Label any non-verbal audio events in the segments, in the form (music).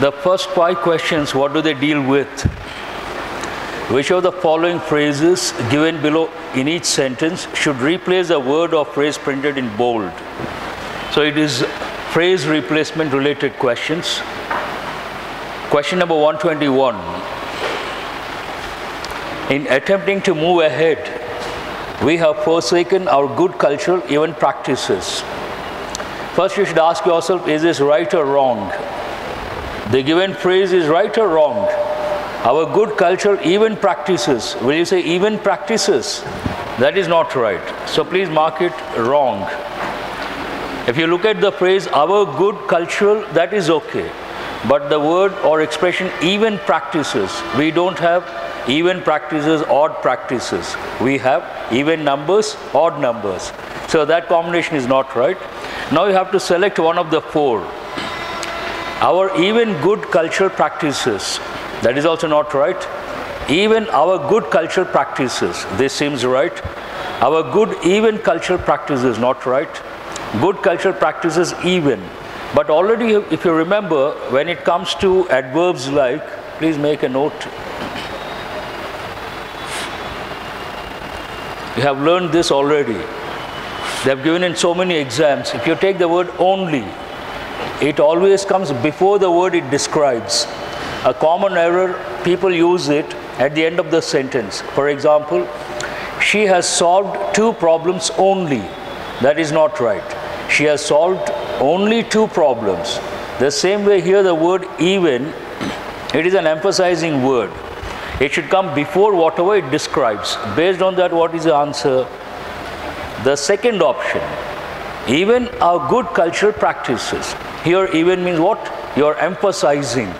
The first five questions, what do they deal with? Which of the following phrases given below in each sentence should replace a word or phrase printed in bold? So it is phrase replacement related questions. Question number 121. In attempting to move ahead, we have forsaken our good cultural even practices. First, you should ask yourself is this right or wrong? The given phrase is right or wrong? Our good culture, even practices. Will you say even practices? That is not right. So please mark it wrong. If you look at the phrase our good cultural, that is okay. But the word or expression even practices, we don't have even practices, odd practices. We have even numbers, odd numbers. So that combination is not right. Now you have to select one of the four. Our even good cultural practices. That is also not right. Even our good cultural practices, this seems right. Our good even cultural practices, not right. Good cultural practices, even. But already, if you remember, when it comes to adverbs like, please make a note. You have learned this already. They have given in so many exams. If you take the word only, it always comes before the word it describes a common error, people use it at the end of the sentence. For example, she has solved two problems only. That is not right. She has solved only two problems. The same way here, the word even, it is an emphasizing word. It should come before whatever it describes. Based on that, what is the answer? The second option, even our good cultural practices. Here, even means what? You're emphasizing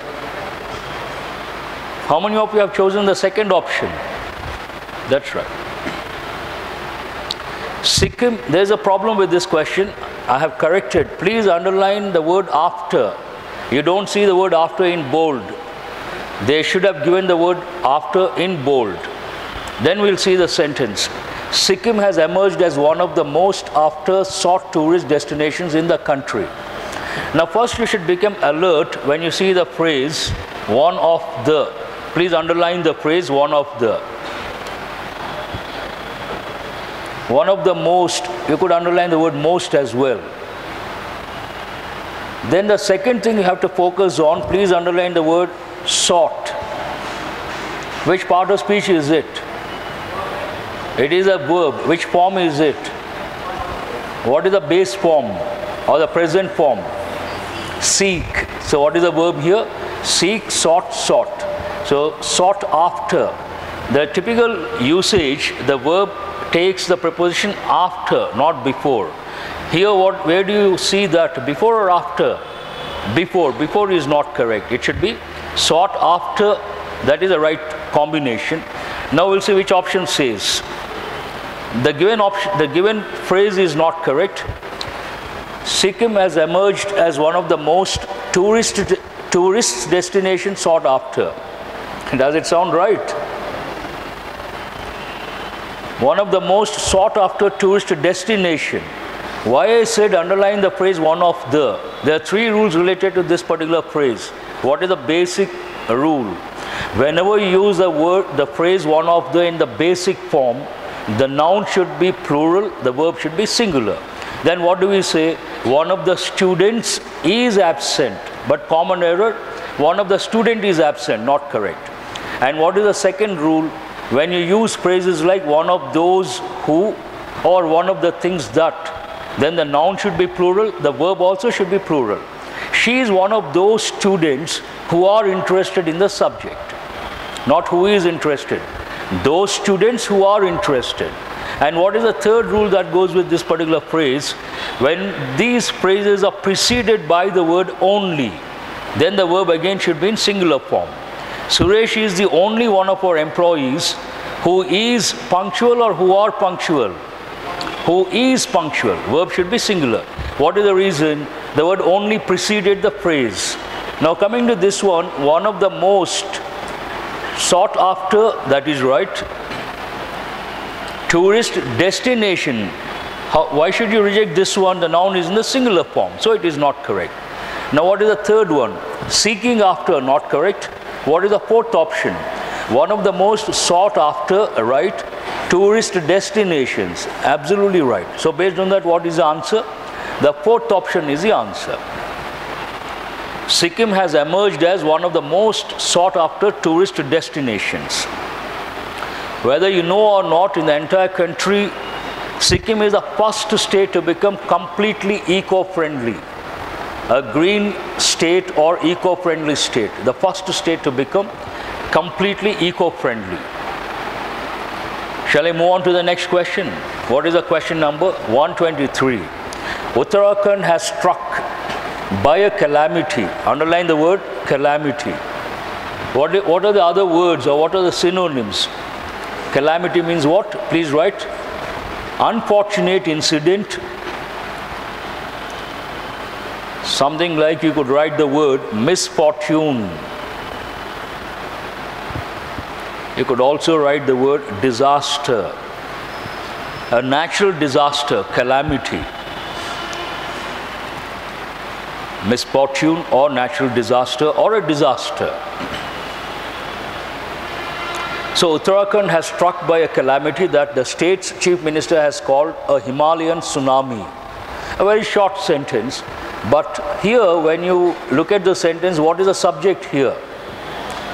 how many of you have chosen the second option? That's right. Sikkim, there's a problem with this question. I have corrected. Please underline the word after. You don't see the word after in bold. They should have given the word after in bold. Then we'll see the sentence. Sikkim has emerged as one of the most after sought tourist destinations in the country. Now, first, you should become alert when you see the phrase one of the. Please underline the phrase one of the. One of the most, you could underline the word most as well. Then the second thing you have to focus on, please underline the word sought. Which part of speech is it? It is a verb. Which form is it? What is the base form or the present form? Seek. So what is the verb here? Seek, sought, sought. So sought after. The typical usage, the verb takes the preposition after, not before. Here, what, where do you see that? Before or after? Before. Before is not correct. It should be sought after. That is the right combination. Now we'll see which option says. The given option, the given phrase is not correct. Sikkim has emerged as one of the most tourist tourist destinations sought after. Does it sound right? One of the most sought after tourist destination. Why I said underline the phrase one of the. There are three rules related to this particular phrase. What is the basic rule? Whenever you use the word, the phrase one of the in the basic form, the noun should be plural, the verb should be singular. Then what do we say? One of the students is absent. But common error, one of the student is absent, not correct. And what is the second rule? When you use phrases like one of those who or one of the things that, then the noun should be plural, the verb also should be plural. She is one of those students who are interested in the subject, not who is interested. Those students who are interested. And what is the third rule that goes with this particular phrase? When these phrases are preceded by the word only, then the verb again should be in singular form. Suresh is the only one of our employees who is punctual or who are punctual. Who is punctual. Verb should be singular. What is the reason? The word only preceded the phrase. Now, coming to this one, one of the most sought after, that is right, tourist destination. How, why should you reject this one? The noun is in the singular form, so it is not correct. Now, what is the third one? Seeking after, not correct. What is the fourth option? One of the most sought after, right? Tourist destinations. Absolutely right. So, based on that, what is the answer? The fourth option is the answer. Sikkim has emerged as one of the most sought after tourist destinations. Whether you know or not, in the entire country, Sikkim is the first state to become completely eco friendly. A green state or eco friendly state. The first state to become completely eco friendly. Shall I move on to the next question? What is the question number? 123. Uttarakhand has struck by a calamity. Underline the word calamity. What, what are the other words or what are the synonyms? Calamity means what? Please write. Unfortunate incident. Something like you could write the word misfortune. You could also write the word disaster. A natural disaster, calamity. Misfortune or natural disaster or a disaster. So Uttarakhand has struck by a calamity that the state's chief minister has called a Himalayan tsunami. A very short sentence, but here when you look at the sentence, what is the subject here?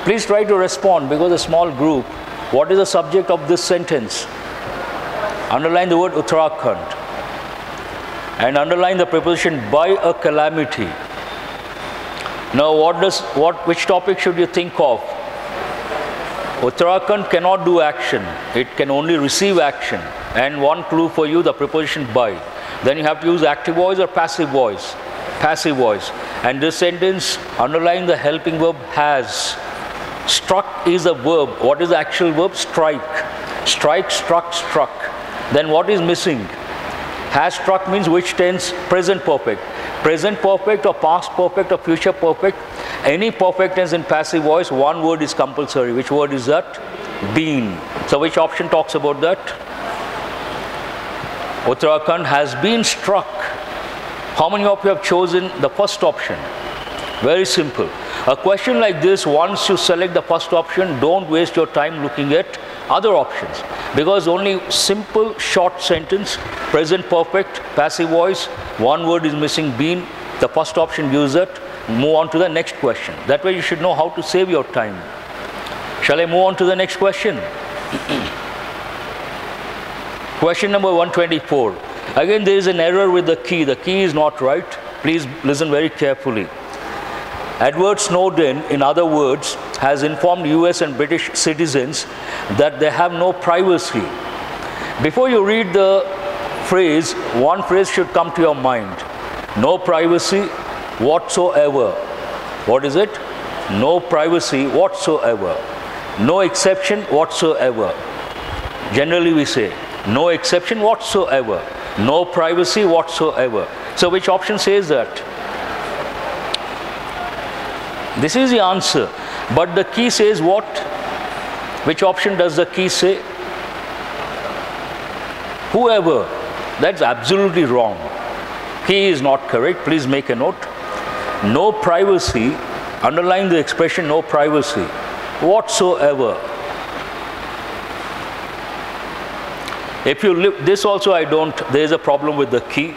Please try to respond because a small group. What is the subject of this sentence? Underline the word Uttarakhand and underline the preposition by a calamity. Now, what does what which topic should you think of? Uttarakhand cannot do action; it can only receive action. And one clue for you: the preposition by. Then you have to use active voice or passive voice. Passive voice. And this sentence underline the helping verb has. Struck is a verb. What is the actual verb? Strike. Strike, struck, struck. Then what is missing? Has struck means which tense? Present perfect. Present perfect or past perfect or future perfect. Any perfect tense in passive voice, one word is compulsory. Which word is that? Been. So which option talks about that? Uttarakhand has been struck. How many of you have chosen the first option? Very simple. A question like this, once you select the first option, don't waste your time looking at other options. Because only simple short sentence present perfect passive voice one word is missing been the first option gives it, move on to the next question. That way you should know how to save your time. Shall i move on to the next question? (clears throat) Question number 124 again there is an error with the key. The key is not right. Please listen very carefully Edward Snowden, in other words, has informed US and British citizens that they have no privacy. Before you read the phrase, one phrase should come to your mind no privacy whatsoever. What is it? No privacy whatsoever. No exception whatsoever. Generally, we say no exception whatsoever. No privacy whatsoever. So, which option says that? This is the answer. But the key says what? Which option does the key say? Whoever. That's absolutely wrong. Key is not correct. Please make a note. No privacy. Underline the expression no privacy whatsoever. If you live, this also I don't, there is a problem with the key.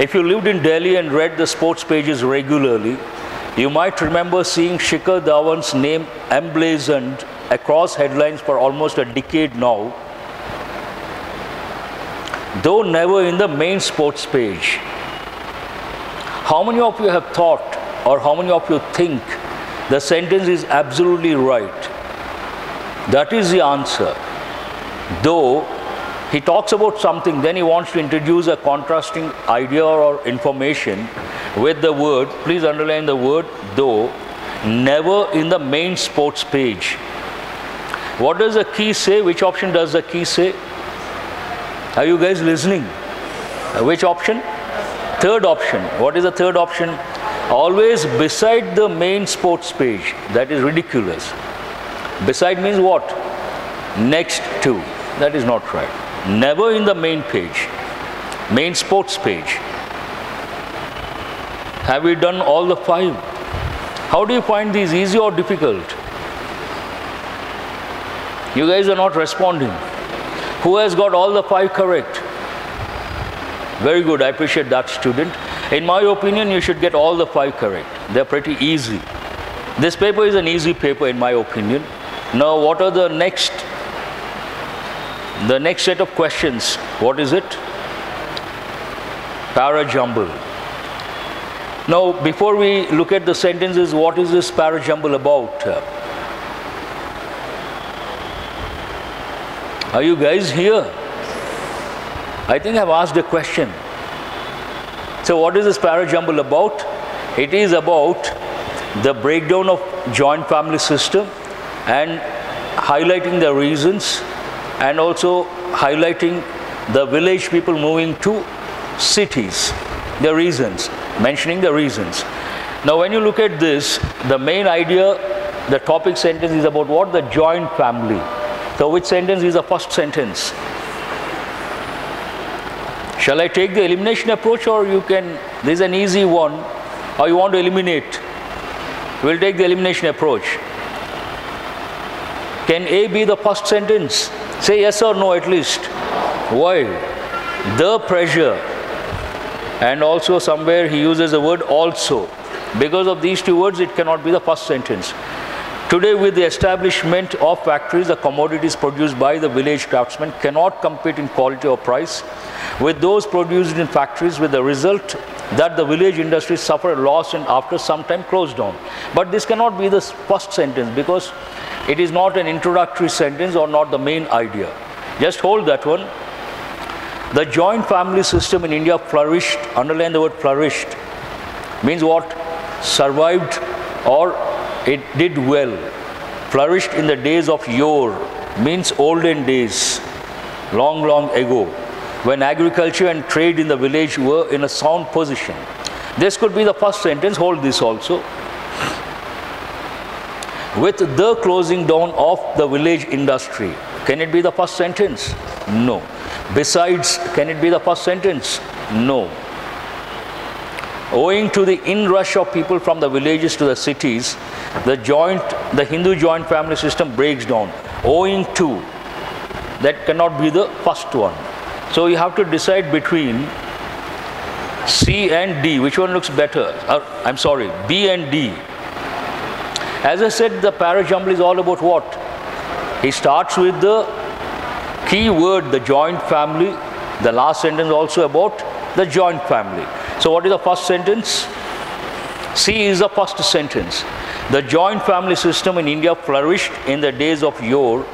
If you lived in Delhi and read the sports pages regularly, you might remember seeing Shikhar Dhawan's name emblazoned across headlines for almost a decade now, though never in the main sports page. How many of you have thought, or how many of you think, the sentence is absolutely right? That is the answer. Though he talks about something, then he wants to introduce a contrasting idea or information with the word, please underline the word though, never in the main sports page. What does the key say? Which option does the key say? Are you guys listening? Uh, which option? Third option. What is the third option? Always beside the main sports page. That is ridiculous. Beside means what? Next to. That is not right. Never in the main page. Main sports page. Have we done all the five? How do you find these easy or difficult? You guys are not responding. Who has got all the five correct? Very good, I appreciate that student. In my opinion, you should get all the five correct. They're pretty easy. This paper is an easy paper in my opinion. Now, what are the next the next set of questions? What is it? Parajumble. Now, before we look at the sentences, what is this parajumble about? Are you guys here? I think I've asked a question. So, what is this parajumble about? It is about the breakdown of joint family system and highlighting the reasons and also highlighting the village people moving to cities, the reasons, mentioning the reasons. Now, when you look at this, the main idea, the topic sentence is about what? The joint family. So, which sentence is the first sentence? Shall I take the elimination approach or you can, this is an easy one, or you want to eliminate? We'll take the elimination approach. Can A be the first sentence? Say yes or no at least. Why? The pressure. And also somewhere he uses the word also. Because of these two words, it cannot be the first sentence. Today, with the establishment of factories, the commodities produced by the village craftsmen cannot compete in quality or price with those produced in factories with the result that the village industries suffer a loss and after some time close down. But this cannot be the first sentence because it is not an introductory sentence or not the main idea. Just hold that one. The joint family system in India flourished, underline the word flourished, means what? Survived or it did well, flourished in the days of yore, means olden days, long, long ago, when agriculture and trade in the village were in a sound position. This could be the first sentence, hold this also. With the closing down of the village industry, can it be the first sentence? No. Besides, can it be the first sentence? No. Owing to the inrush of people from the villages to the cities, the joint, the Hindu joint family system breaks down. Owing to, that cannot be the first one. So you have to decide between C and D. Which one looks better? Uh, I'm sorry, B and D. As I said, the parajumble is all about what? He starts with the key word, the joint family. The last sentence also about the joint family. So what is the first sentence? C is the first sentence. The joint family system in India flourished in the days of yore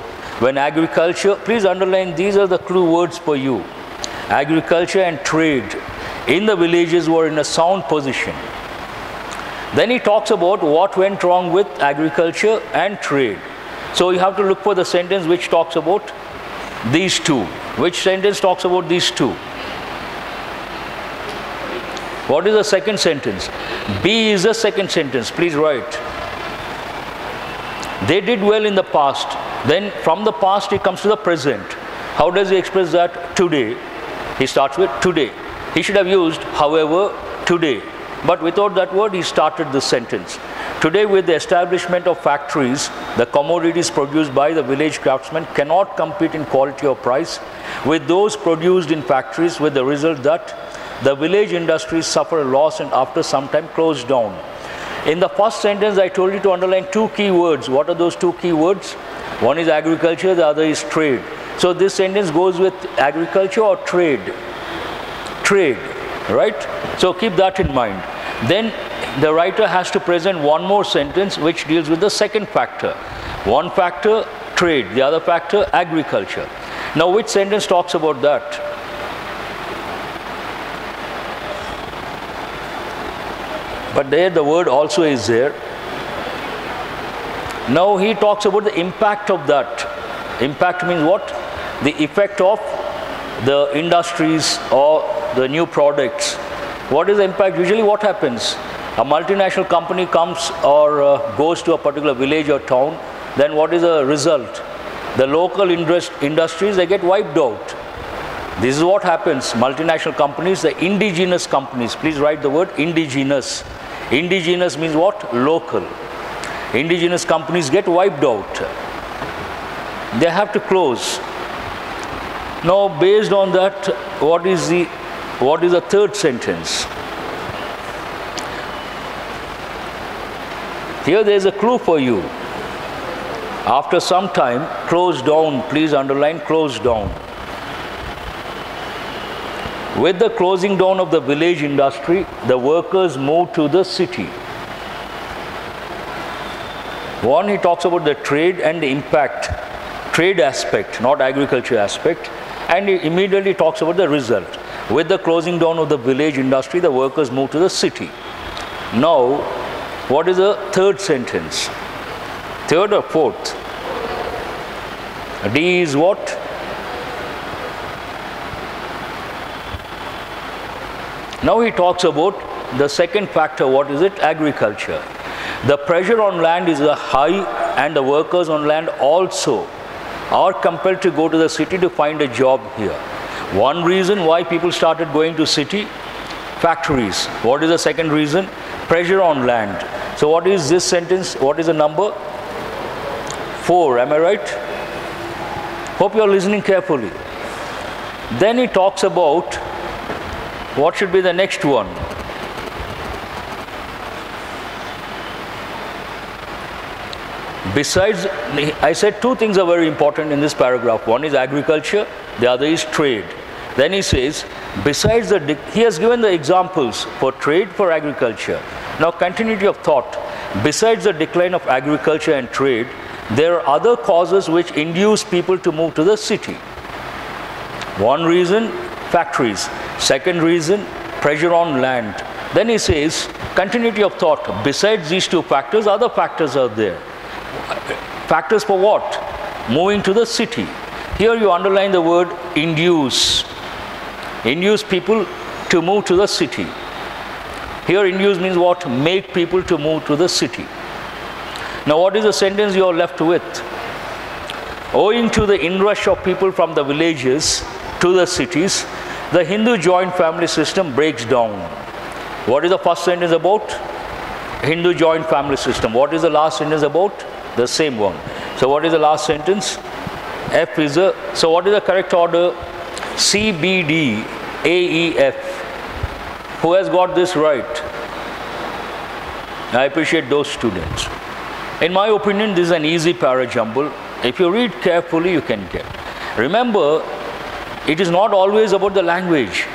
when agriculture, please underline these are the clue words for you. Agriculture and trade in the villages were in a sound position. Then he talks about what went wrong with agriculture and trade. So you have to look for the sentence which talks about these two. Which sentence talks about these two? What is the second sentence? B is the second sentence. Please write. They did well in the past. Then from the past he comes to the present. How does he express that? Today. He starts with today. He should have used, however, today. But without that word, he started the sentence. Today, with the establishment of factories, the commodities produced by the village craftsmen cannot compete in quality or price with those produced in factories, with the result that the village industries suffer a loss and after some time close down. In the first sentence, I told you to underline two key words. What are those two key words? One is agriculture, the other is trade. So this sentence goes with agriculture or trade. Trade, right? So keep that in mind. Then the writer has to present one more sentence which deals with the second factor. One factor, trade. The other factor, agriculture. Now, which sentence talks about that? But there the word also is there. Now he talks about the impact of that. Impact means what? The effect of the industries or the new products. What is the impact? Usually what happens? A multinational company comes or uh, goes to a particular village or town, then what is the result? The local industries, they get wiped out. This is what happens. Multinational companies, the indigenous companies, please write the word indigenous. Indigenous means what? Local. Indigenous companies get wiped out. They have to close. Now, based on that, what is the what is the third sentence? Here there is a clue for you. After some time, close down, please underline close down. With the closing down of the village industry, the workers moved to the city. One, he talks about the trade and the impact, trade aspect, not agriculture aspect, and he immediately talks about the result. With the closing down of the village industry, the workers moved to the city. Now, what is the third sentence? Third or fourth? D is what? Now he talks about the second factor. What is it? Agriculture. The pressure on land is high, and the workers on land also are compelled to go to the city to find a job here. One reason why people started going to city, factories. What is the second reason? Pressure on land. So what is this sentence? What is the number? Four. Am I right? Hope you are listening carefully. Then he talks about what should be the next one? Besides, I said two things are very important in this paragraph. One is agriculture, the other is trade. Then he says, besides the, he has given the examples for trade, for agriculture. Now, continuity of thought. Besides the decline of agriculture and trade, there are other causes which induce people to move to the city. One reason, factories. Second reason, pressure on land. Then he says, continuity of thought. Besides these two factors, other factors are there. Factors for what? Moving to the city. Here you underline the word induce. Induce people to move to the city. Here induce means what? Make people to move to the city. Now what is the sentence you are left with? Owing to the inrush of people from the villages to the cities, the Hindu joint family system breaks down. What is the first sentence about? Hindu joint family system. What is the last sentence about? The same one. So what is the last sentence? F is a, so what is the correct order? C, B, D, A, E, F. Who has got this right? I appreciate those students. In my opinion, this is an easy parajumble. If you read carefully, you can get. Remember, it is not always about the language.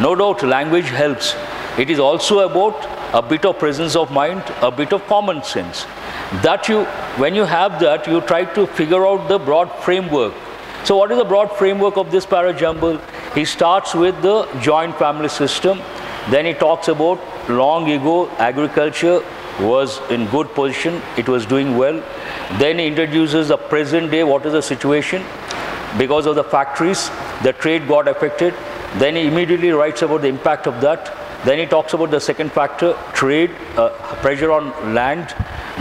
No doubt, language helps. It is also about a bit of presence of mind, a bit of common sense. That you, when you have that, you try to figure out the broad framework. So, what is the broad framework of this parajumble? He starts with the joint family system, then he talks about long ago agriculture was in good position, it was doing well. Then he introduces the present day, what is the situation? Because of the factories, the trade got affected. Then he immediately writes about the impact of that. Then he talks about the second factor, trade, uh, pressure on land.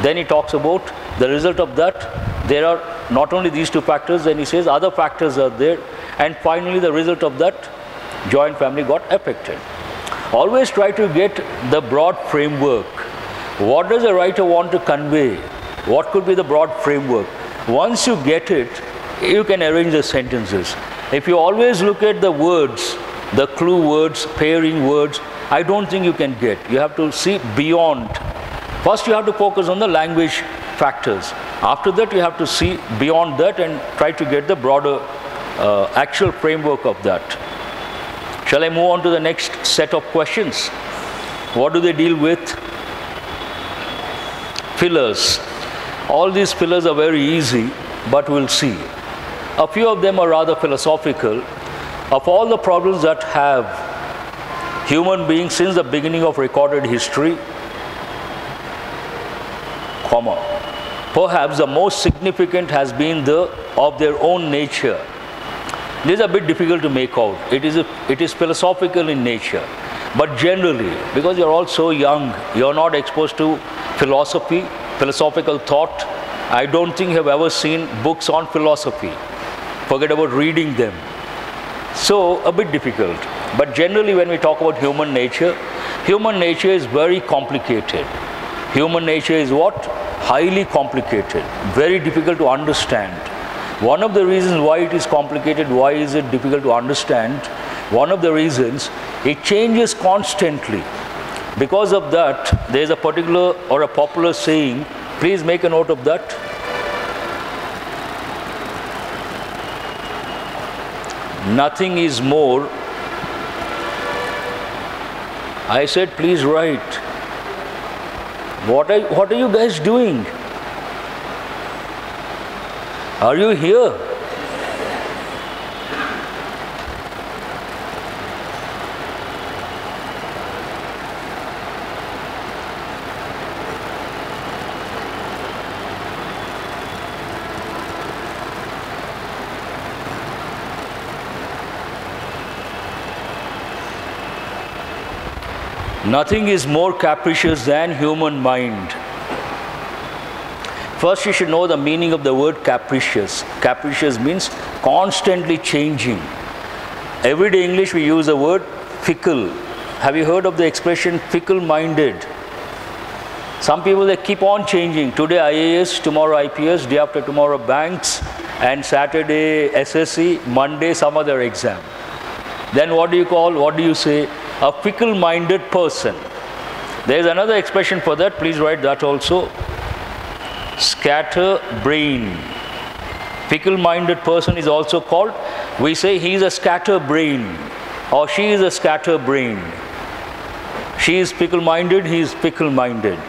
Then he talks about the result of that. There are not only these two factors, then he says other factors are there. And finally, the result of that, joint family got affected. Always try to get the broad framework. What does a writer want to convey? What could be the broad framework? Once you get it, you can arrange the sentences. If you always look at the words, the clue words, pairing words, I don't think you can get. You have to see beyond. First, you have to focus on the language factors. After that, you have to see beyond that and try to get the broader uh, actual framework of that. Shall I move on to the next set of questions? What do they deal with? Fillers. All these fillers are very easy, but we'll see. A few of them are rather philosophical. Of all the problems that have human beings since the beginning of recorded history, comma, perhaps the most significant has been the of their own nature. This is a bit difficult to make out. It is, a, it is philosophical in nature. But generally, because you're all so young, you're not exposed to philosophy, philosophical thought. I don't think you have ever seen books on philosophy. Forget about reading them. So, a bit difficult. But generally, when we talk about human nature, human nature is very complicated. Human nature is what? Highly complicated, very difficult to understand. One of the reasons why it is complicated, why is it difficult to understand? One of the reasons, it changes constantly. Because of that, there is a particular or a popular saying, please make a note of that. Nothing is more. I said, please write. What are, what are you guys doing? Are you here? Nothing is more capricious than human mind. First, you should know the meaning of the word capricious. Capricious means constantly changing. Everyday English, we use the word fickle. Have you heard of the expression fickle minded? Some people they keep on changing. Today IAS, tomorrow IPS, day after tomorrow banks, and Saturday SSC, Monday some other exam. Then what do you call, what do you say? A fickle minded person. There is another expression for that, please write that also. Scatter brain. Fickle minded person is also called, we say he is a scatter brain or she is a scatter brain. She is fickle minded, he is fickle minded.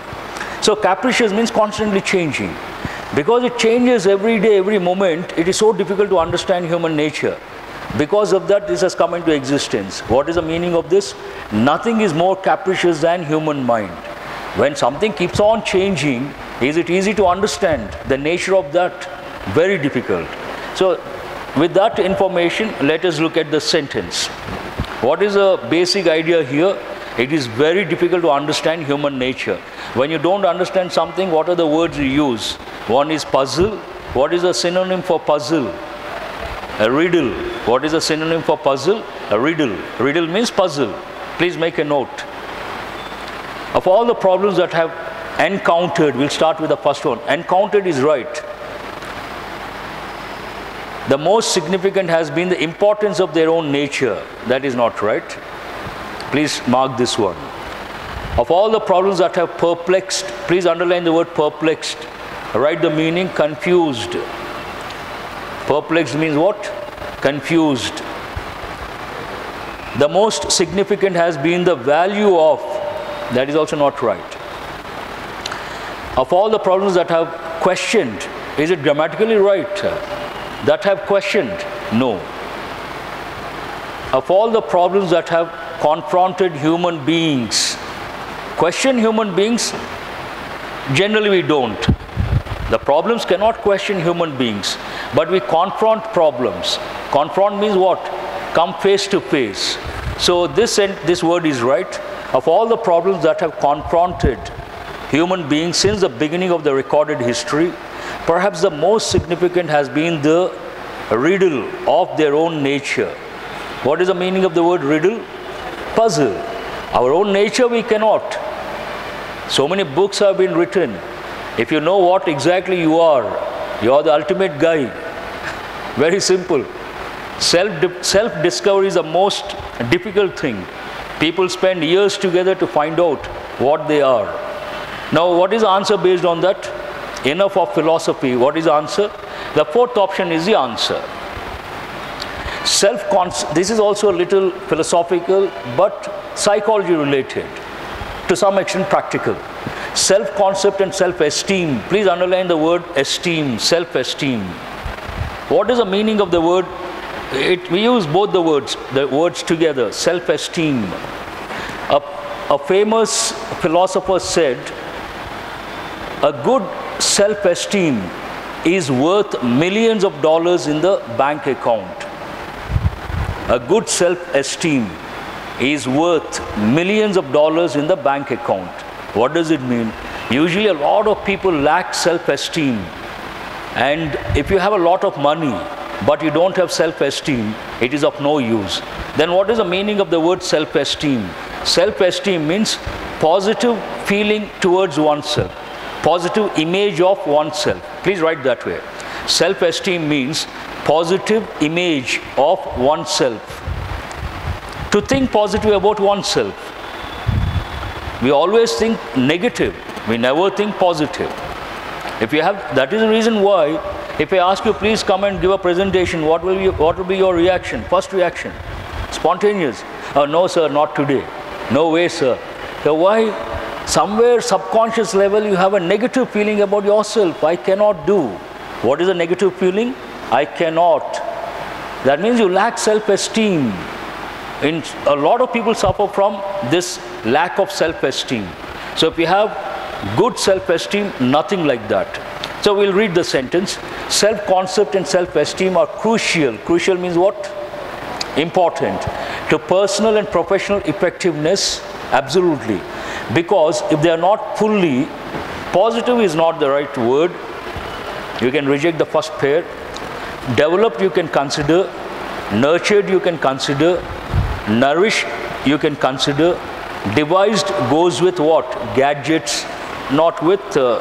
So capricious means constantly changing. Because it changes every day, every moment, it is so difficult to understand human nature. Because of that, this has come into existence. What is the meaning of this? Nothing is more capricious than human mind. When something keeps on changing, is it easy to understand the nature of that? Very difficult. So, with that information, let us look at the sentence. What is the basic idea here? It is very difficult to understand human nature. When you don't understand something, what are the words you use? One is puzzle. What is a synonym for puzzle? A riddle. What is a synonym for puzzle? A riddle. Riddle means puzzle. Please make a note. Of all the problems that have encountered, we'll start with the first one. Encountered is right. The most significant has been the importance of their own nature. That is not right. Please mark this one. Of all the problems that have perplexed, please underline the word perplexed. Write the meaning confused. Perplexed means what? Confused. The most significant has been the value of, that is also not right. Of all the problems that have questioned, is it grammatically right? That have questioned? No. Of all the problems that have confronted human beings, question human beings, generally we don't. The problems cannot question human beings, but we confront problems. Confront means what? Come face to face. So this, this word is right. Of all the problems that have confronted human beings since the beginning of the recorded history, perhaps the most significant has been the riddle of their own nature. What is the meaning of the word riddle? Puzzle. Our own nature we cannot. So many books have been written if you know what exactly you are, you are the ultimate guy. Very simple. Self, self discovery is the most difficult thing. People spend years together to find out what they are. Now, what is the answer based on that? Enough of philosophy. What is the answer? The fourth option is the answer. Self this is also a little philosophical but psychology related, to some extent practical. Self concept and self esteem. Please underline the word esteem, self esteem. What is the meaning of the word? It, we use both the words, the words together, self esteem. A, a famous philosopher said, a good self esteem is worth millions of dollars in the bank account. A good self esteem is worth millions of dollars in the bank account. What does it mean? Usually, a lot of people lack self esteem. And if you have a lot of money, but you don't have self esteem, it is of no use. Then, what is the meaning of the word self esteem? Self esteem means positive feeling towards oneself, positive image of oneself. Please write that way. Self esteem means positive image of oneself. To think positive about oneself. We always think negative, we never think positive. If you have, that is the reason why, if I ask you, please come and give a presentation, what will, you, what will be your reaction? First reaction, spontaneous. Oh, no, sir, not today. No way, sir. So, why? Somewhere subconscious level, you have a negative feeling about yourself. I cannot do. What is a negative feeling? I cannot. That means you lack self esteem. In, a lot of people suffer from this lack of self esteem. So, if you have good self esteem, nothing like that. So, we'll read the sentence. Self concept and self esteem are crucial. Crucial means what? Important to personal and professional effectiveness, absolutely. Because if they are not fully, positive is not the right word. You can reject the first pair. Developed, you can consider. Nurtured, you can consider. Nourished, you can consider. Devised goes with what? Gadgets, not with, uh,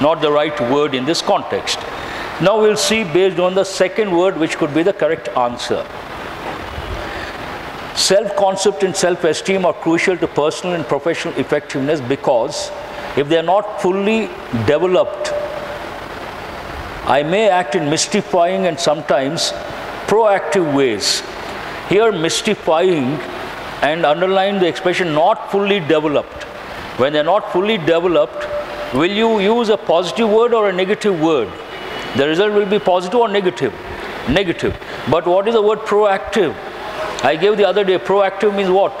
not the right word in this context. Now we'll see based on the second word which could be the correct answer. Self concept and self esteem are crucial to personal and professional effectiveness because if they are not fully developed, I may act in mystifying and sometimes proactive ways. Here, mystifying and underline the expression not fully developed. When they're not fully developed, will you use a positive word or a negative word? The result will be positive or negative? Negative. But what is the word proactive? I gave the other day, proactive means what?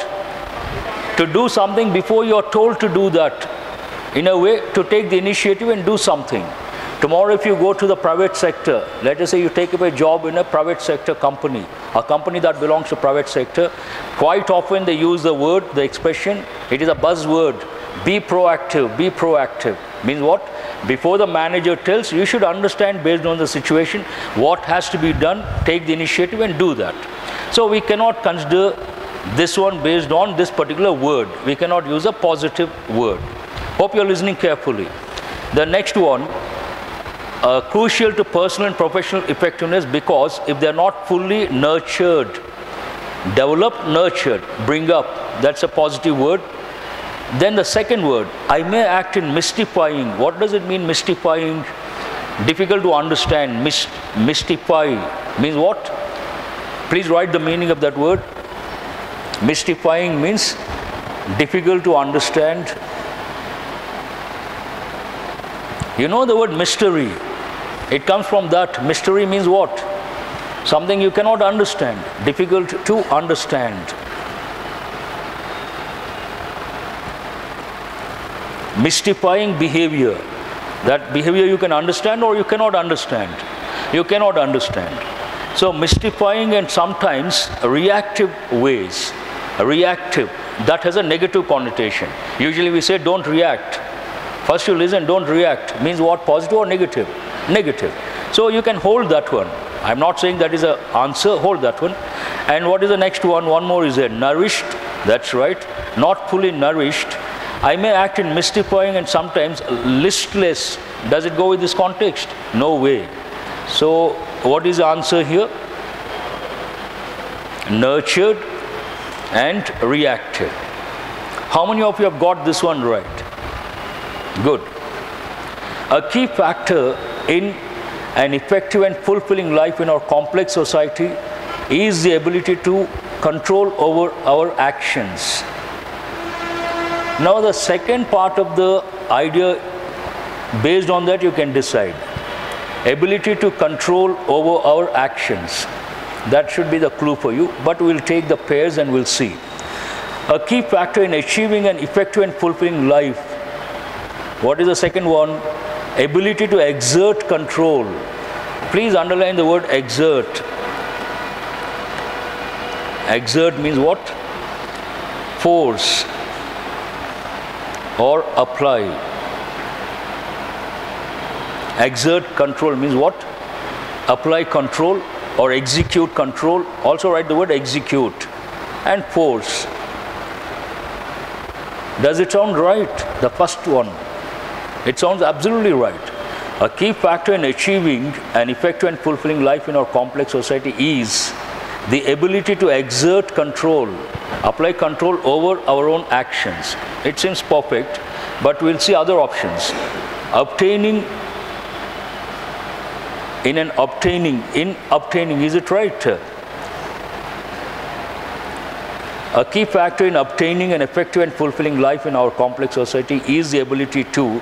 To do something before you are told to do that. In a way, to take the initiative and do something. Tomorrow, if you go to the private sector, let us say you take up a job in a private sector company, a company that belongs to private sector, quite often they use the word, the expression, it is a buzzword. Be proactive, be proactive. Means what? Before the manager tells, you should understand based on the situation what has to be done, take the initiative and do that. So we cannot consider this one based on this particular word. We cannot use a positive word. Hope you're listening carefully. The next one, uh, crucial to personal and professional effectiveness because if they're not fully nurtured, developed, nurtured, bring up, that's a positive word. Then the second word, I may act in mystifying. What does it mean, mystifying? Difficult to understand. Myst- mystify means what? Please write the meaning of that word. Mystifying means difficult to understand. You know the word mystery. It comes from that. Mystery means what? Something you cannot understand, difficult to understand. Mystifying behavior. That behavior you can understand or you cannot understand. You cannot understand. So mystifying and sometimes reactive ways, reactive, that has a negative connotation. Usually we say don't react. First you listen, don't react. Means what, positive or negative? Negative. So you can hold that one. I'm not saying that is an answer, hold that one. And what is the next one? One more is there, nourished, that's right. Not fully nourished. I may act in mystifying and sometimes listless. Does it go with this context? No way. So what is the answer here? Nurtured and reacted. How many of you have got this one right? Good. A key factor in an effective and fulfilling life in our complex society is the ability to control over our actions. Now, the second part of the idea, based on that, you can decide ability to control over our actions. That should be the clue for you, but we'll take the pairs and we'll see. A key factor in achieving an effective and fulfilling life. What is the second one? Ability to exert control. Please underline the word exert. Exert means what? Force or apply. Exert control means what? Apply control or execute control. Also write the word execute and force. Does it sound right? The first one. It sounds absolutely right. A key factor in achieving an effective and fulfilling life in our complex society is the ability to exert control, apply control over our own actions. It seems perfect, but we'll see other options. Obtaining in an obtaining, in obtaining, is it right? A key factor in obtaining an effective and fulfilling life in our complex society is the ability to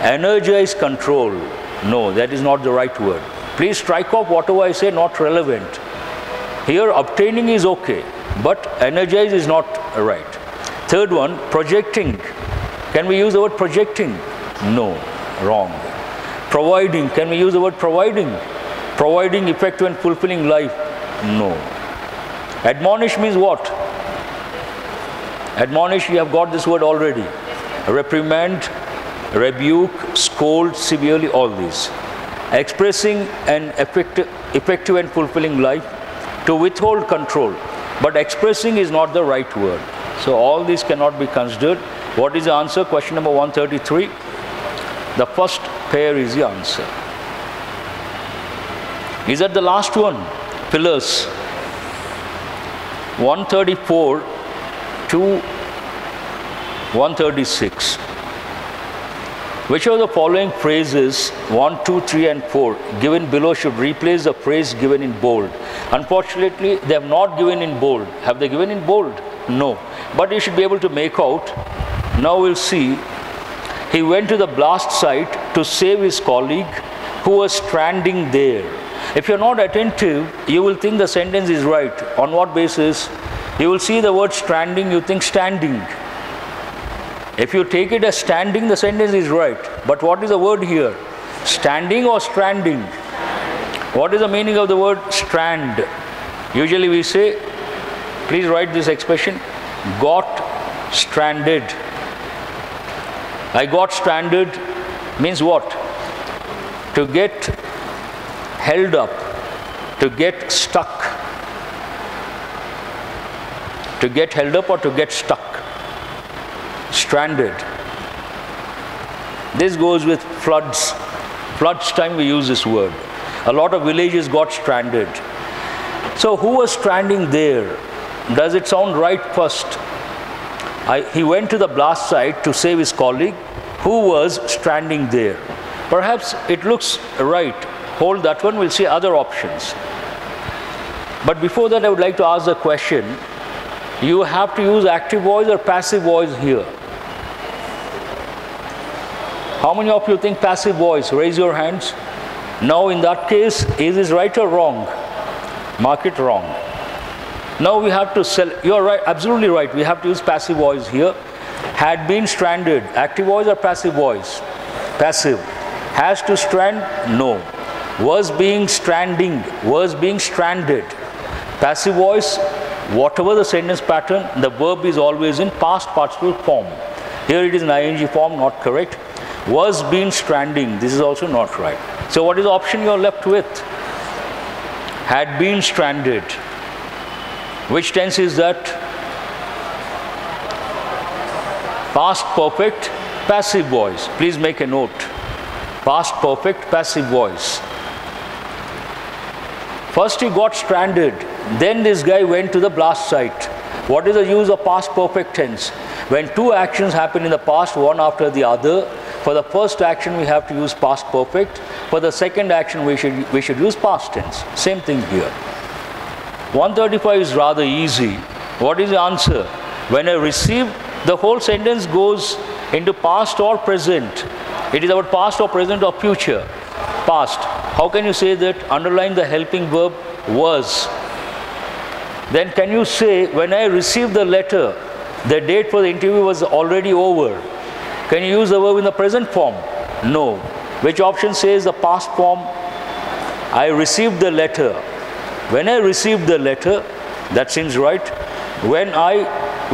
energize control. No, that is not the right word. Please strike off whatever I say not relevant. Here, obtaining is okay, but energize is not right. Third one, projecting. Can we use the word projecting? No, wrong. Providing. Can we use the word providing? Providing effective and fulfilling life? No. Admonish means what? Admonish, you have got this word already. Reprimand, rebuke, scold severely, all these. Expressing an effective, effective and fulfilling life to withhold control. But expressing is not the right word. So all these cannot be considered. What is the answer? Question number 133. The first pair is the answer. Is that the last one? Pillars. 134 to 136. Which of the following phrases 1, 2, 3 and 4 given below should replace the phrase given in bold? Unfortunately, they have not given in bold. Have they given in bold? No. But you should be able to make out. Now we'll see. He went to the blast site to save his colleague who was stranding there. If you're not attentive, you will think the sentence is right. On what basis? You will see the word stranding, you think standing. If you take it as standing, the sentence is right. But what is the word here? Standing or stranding? What is the meaning of the word strand? Usually we say, please write this expression, got stranded. I got stranded means what? To get held up, to get stuck. To get held up or to get stuck. Stranded. This goes with floods. Floods time we use this word. A lot of villages got stranded. So who was stranding there? Does it sound right first? I, he went to the blast site to save his colleague who was stranding there. Perhaps it looks right. Hold that one, we'll see other options. But before that, I would like to ask the question you have to use active voice or passive voice here? How many of you think passive voice? Raise your hands. Now, in that case, is this right or wrong? Mark it wrong. Now we have to sell. You are right, absolutely right. We have to use passive voice here. Had been stranded. Active voice or passive voice? Passive. Has to strand? No. Was being stranding. Was being stranded. Passive voice, whatever the sentence pattern, the verb is always in past participle form. Here it is in ing form, not correct. Was being stranding. This is also not right. So what is the option you are left with? Had been stranded. Which tense is that? Past perfect, passive voice. Please make a note. Past perfect, passive voice. First he got stranded, then this guy went to the blast site. What is the use of past perfect tense? When two actions happen in the past, one after the other, for the first action we have to use past perfect. For the second action we should, we should use past tense. Same thing here. 135 is rather easy. What is the answer? When I receive, the whole sentence goes into past or present. It is about past or present or future. Past. How can you say that? Underline the helping verb was. Then can you say, when I received the letter, the date for the interview was already over. Can you use the verb in the present form? No. Which option says the past form? I received the letter. When I received the letter, that seems right. When I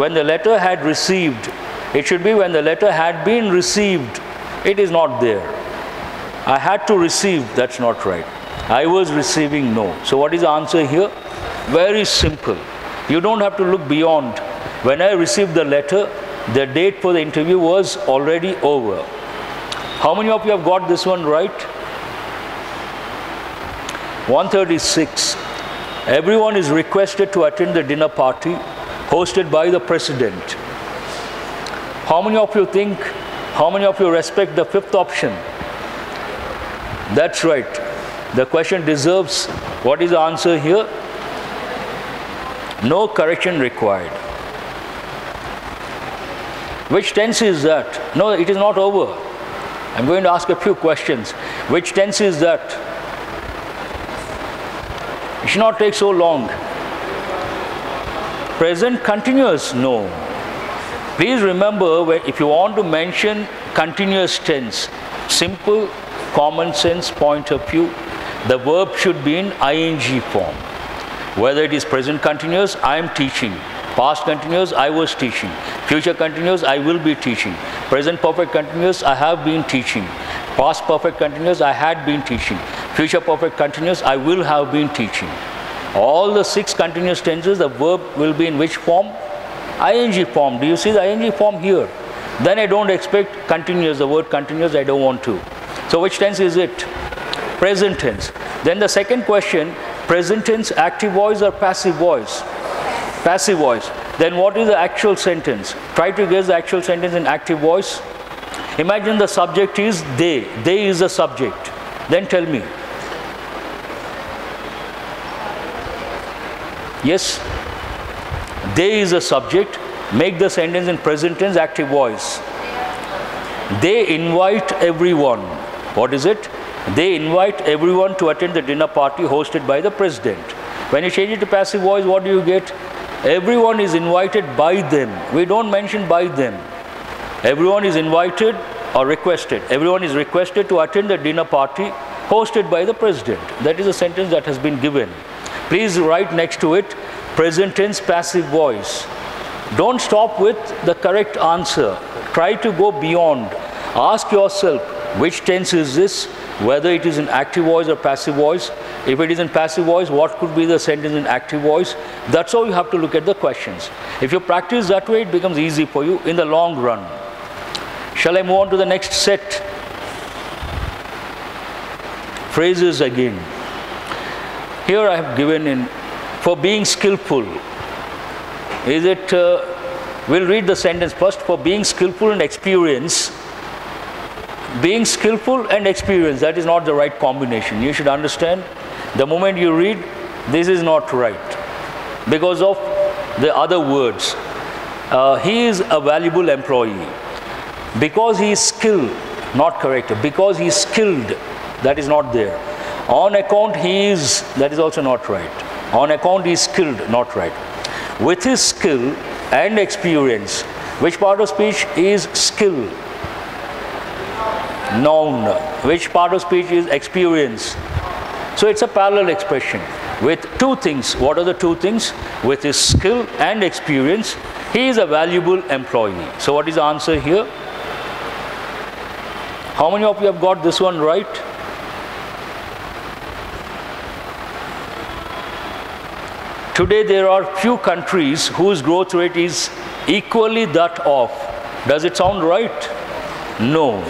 when the letter had received, it should be when the letter had been received. It is not there. I had to receive, that's not right. I was receiving no. So what is the answer here? Very simple. You don't have to look beyond. When I received the letter, the date for the interview was already over. How many of you have got this one right? 136. Everyone is requested to attend the dinner party hosted by the president. How many of you think, how many of you respect the fifth option? That's right. The question deserves, what is the answer here? No correction required. Which tense is that? No, it is not over. I'm going to ask a few questions. Which tense is that? It should not take so long. Present continuous? No. Please remember if you want to mention continuous tense, simple common sense point of view, the verb should be in ing form. Whether it is present continuous, I am teaching. Past continuous, I was teaching. Future continuous, I will be teaching. Present perfect continuous, I have been teaching. Past perfect continuous, I had been teaching. Future perfect continuous, I will have been teaching. All the six continuous tenses, the verb will be in which form? ing form. Do you see the ing form here? Then I don't expect continuous, the word continuous, I don't want to. So which tense is it? Present tense. Then the second question, present tense, active voice or passive voice? Passive voice. Then what is the actual sentence? Try to guess the actual sentence in active voice. Imagine the subject is they. They is the subject. Then tell me. Yes? They is the subject. Make the sentence in present tense active voice. They invite everyone. What is it? They invite everyone to attend the dinner party hosted by the president. When you change it to passive voice, what do you get? Everyone is invited by them. We don't mention by them. Everyone is invited or requested. Everyone is requested to attend the dinner party hosted by the president. That is a sentence that has been given. Please write next to it present tense passive voice. Don't stop with the correct answer. Try to go beyond. Ask yourself, which tense is this? Whether it is in active voice or passive voice. If it is in passive voice, what could be the sentence in active voice? That's how you have to look at the questions. If you practice that way, it becomes easy for you in the long run. Shall I move on to the next set? Phrases again. Here I have given in for being skillful. Is it, uh, we'll read the sentence first. For being skillful and experience, being skillful and experienced, that is not the right combination. You should understand the moment you read, this is not right because of the other words. Uh, he is a valuable employee. Because he is skilled, not correct. Because he is skilled, that is not there. On account he is, that is also not right. On account he is skilled, not right. With his skill and experience, which part of speech is skill? Noun. Which part of speech is experience? So it's a parallel expression with two things. What are the two things? With his skill and experience, he is a valuable employee. So what is the answer here? How many of you have got this one right? Today there are few countries whose growth rate is equally that of. Does it sound right? No.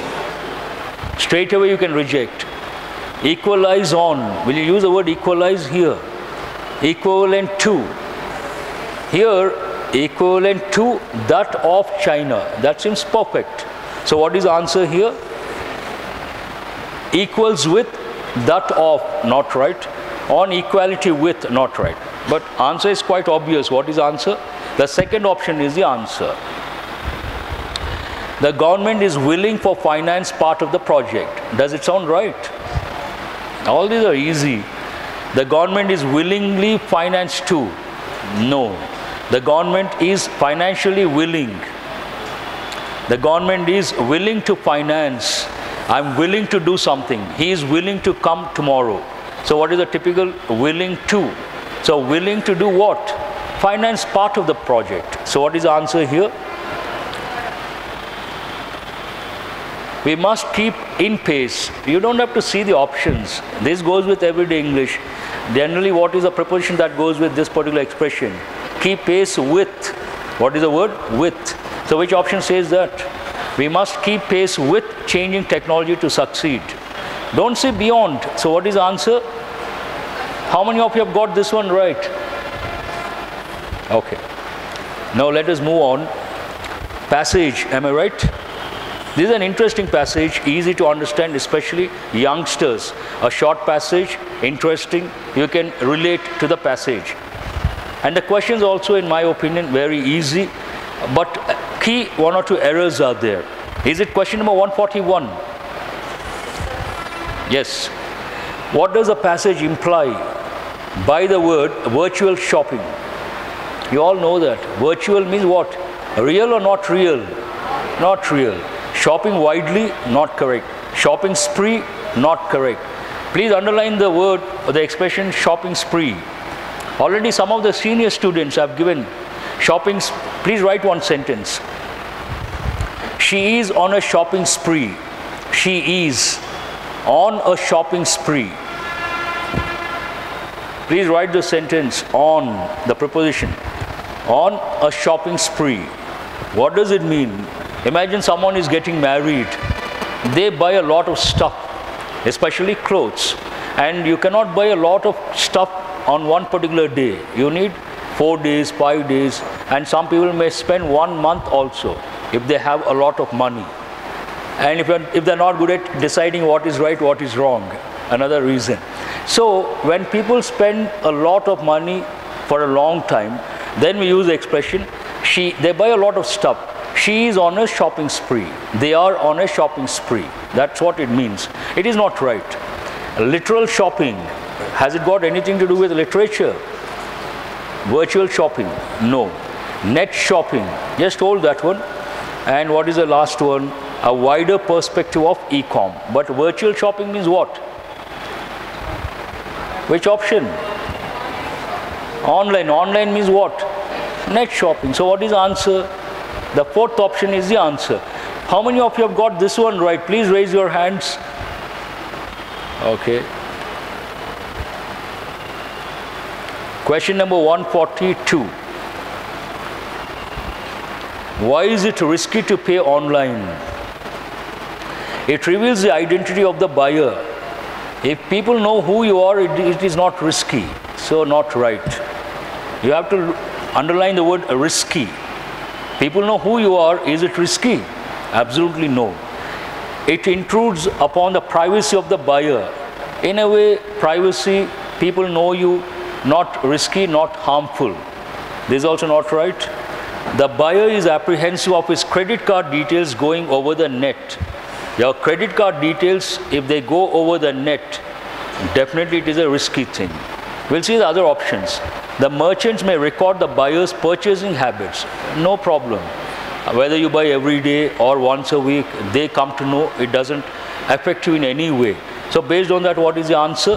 Straight away you can reject. Equalize on. Will you use the word equalize here? Equivalent to. Here, equivalent to that of China. That seems perfect. So what is answer here? Equals with that of, not right. On equality with, not right. But answer is quite obvious. What is answer? The second option is the answer the government is willing for finance part of the project. Does it sound right? All these are easy. The government is willingly financed too. No. The government is financially willing. The government is willing to finance. I'm willing to do something. He is willing to come tomorrow. So what is the typical willing to? So willing to do what? Finance part of the project. So what is the answer here? We must keep in pace. You don't have to see the options. This goes with everyday English. Generally, what is the preposition that goes with this particular expression? Keep pace with. What is the word? With. So, which option says that? We must keep pace with changing technology to succeed. Don't say beyond. So, what is the answer? How many of you have got this one right? Okay. Now, let us move on. Passage, am I right? This is an interesting passage, easy to understand, especially youngsters. A short passage, interesting, you can relate to the passage. And the questions also, in my opinion, very easy, but key one or two errors are there. Is it question number 141? Yes. What does the passage imply by the word virtual shopping? You all know that. Virtual means what? Real or not real? Not real. Shopping widely, not correct. Shopping spree, not correct. Please underline the word or the expression shopping spree. Already some of the senior students have given shopping. Please write one sentence. She is on a shopping spree. She is on a shopping spree. Please write the sentence on the preposition. On a shopping spree. What does it mean? Imagine someone is getting married. They buy a lot of stuff, especially clothes. And you cannot buy a lot of stuff on one particular day. You need four days, five days, and some people may spend one month also if they have a lot of money. And if, if they're not good at deciding what is right, what is wrong, another reason. So when people spend a lot of money for a long time, then we use the expression, she, they buy a lot of stuff she is on a shopping spree. They are on a shopping spree. That's what it means. It is not right. Literal shopping, has it got anything to do with literature? Virtual shopping, no. Net shopping, just hold that one. And what is the last one? A wider perspective of e-com. But virtual shopping means what? Which option? Online. Online means what? Net shopping. So what is the answer? The fourth option is the answer. How many of you have got this one right? Please raise your hands. Okay. Question number 142. Why is it risky to pay online? It reveals the identity of the buyer. If people know who you are, it, it is not risky. So, not right. You have to underline the word risky. People know who you are. Is it risky? Absolutely no. It intrudes upon the privacy of the buyer. In a way, privacy, people know you, not risky, not harmful. This is also not right. The buyer is apprehensive of his credit card details going over the net. Your credit card details, if they go over the net, definitely it is a risky thing. We'll see the other options. The merchants may record the buyer's purchasing habits, no problem. Whether you buy every day or once a week, they come to know it doesn't affect you in any way. So, based on that, what is the answer?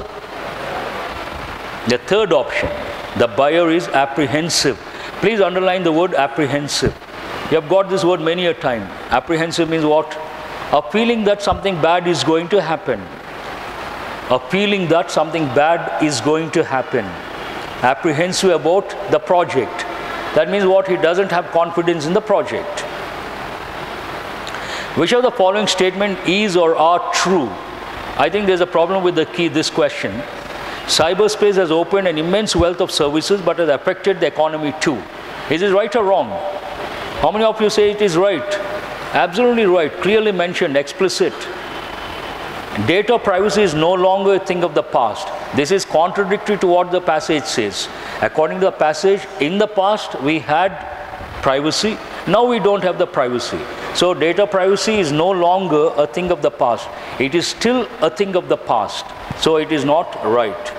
The third option the buyer is apprehensive. Please underline the word apprehensive. You have got this word many a time. Apprehensive means what? A feeling that something bad is going to happen. A feeling that something bad is going to happen apprehensive about the project. That means what? He doesn't have confidence in the project. Which of the following statement is or are true? I think there's a problem with the key this question. Cyberspace has opened an immense wealth of services but has affected the economy too. Is it right or wrong? How many of you say it is right? Absolutely right, clearly mentioned, explicit. Data privacy is no longer a thing of the past. This is contradictory to what the passage says. According to the passage, in the past we had privacy, now we don't have the privacy. So, data privacy is no longer a thing of the past, it is still a thing of the past. So, it is not right.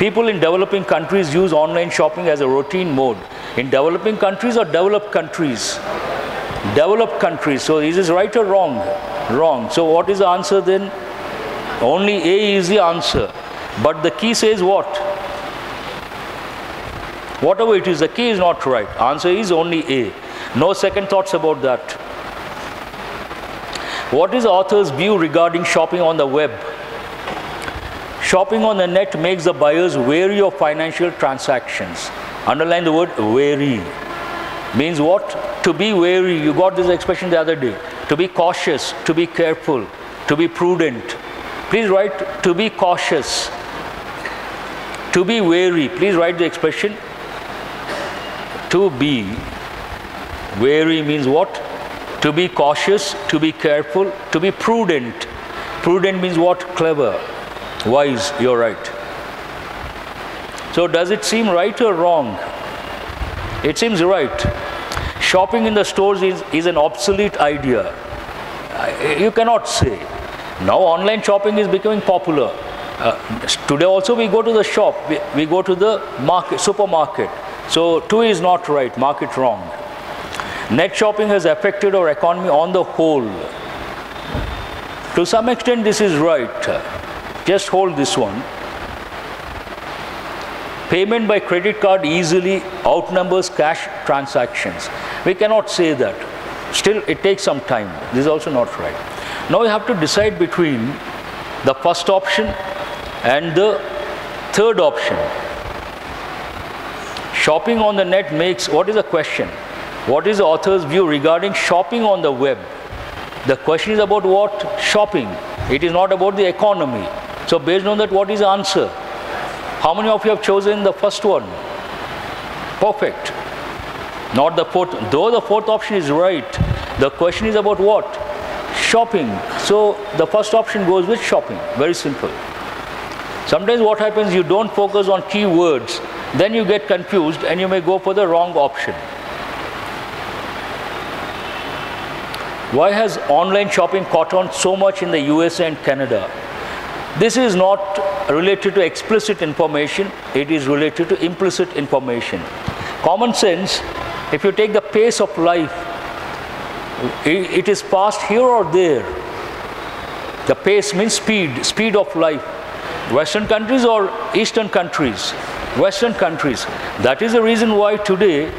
People in developing countries use online shopping as a routine mode. In developing countries or developed countries? Developed countries. So, is this right or wrong? Wrong. So, what is the answer then? Only A is the answer. But the key says what? Whatever it is, the key is not right. Answer is only A. No second thoughts about that. What is author's view regarding shopping on the web? Shopping on the net makes the buyers wary of financial transactions. Underline the word wary. Means what? To be wary. You got this expression the other day. To be cautious, to be careful, to be prudent. Please write to be cautious, to be wary. Please write the expression to be wary means what? To be cautious, to be careful, to be prudent. Prudent means what? Clever, wise, you're right. So, does it seem right or wrong? It seems right. Shopping in the stores is, is an obsolete idea. You cannot say. Now, online shopping is becoming popular. Uh, today, also, we go to the shop, we, we go to the market, supermarket. So, two is not right, market wrong. Net shopping has affected our economy on the whole. To some extent, this is right. Just hold this one. Payment by credit card easily outnumbers cash transactions. We cannot say that. Still, it takes some time. This is also not right. Now you have to decide between the first option and the third option. Shopping on the net makes, what is the question? What is the author's view regarding shopping on the web? The question is about what? Shopping. It is not about the economy. So, based on that, what is the answer? How many of you have chosen the first one? Perfect. Not the fourth. Though the fourth option is right, the question is about what? Shopping. So, the first option goes with shopping. Very simple. Sometimes what happens, you don't focus on keywords, then you get confused and you may go for the wrong option. Why has online shopping caught on so much in the USA and Canada? This is not related to explicit information, it is related to implicit information. Common sense, if you take the pace of life, it is fast here or there. The pace means speed, speed of life. Western countries or Eastern countries? Western countries. That is the reason why today